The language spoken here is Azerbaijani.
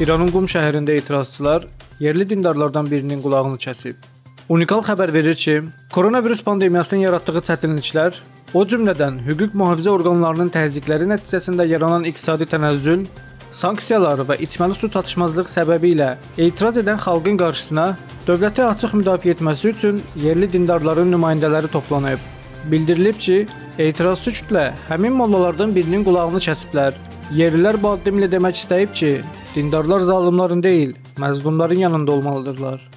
İranın Qum şəhərində etirazçılar yerli dindarlardan birinin qulağını kəsib. Unikal xəbər verir ki, koronavirus pandemiyasının yaratdığı çətinliklər, o cümlədən hüquq mühafizə orqanlarının təzyiqləri nəticəsində yaranan iqtisadi tənəzzül, sanksiyalar və içməli su çatışmazlıq səbəbi ilə etiraz edən xalqın qarşısına dövləti açıq müdafiə etməsi üçün yerli dindarların nümayəndələri toplanıb. Bildirilib ki, etirazçı kütlə həmin mollalardan birinin qulağını kəsiblər. Yerlilər bu addımla demək istəyib ki, dindarlar zalımların deyil, məzlumların yanında olmalıdırlar.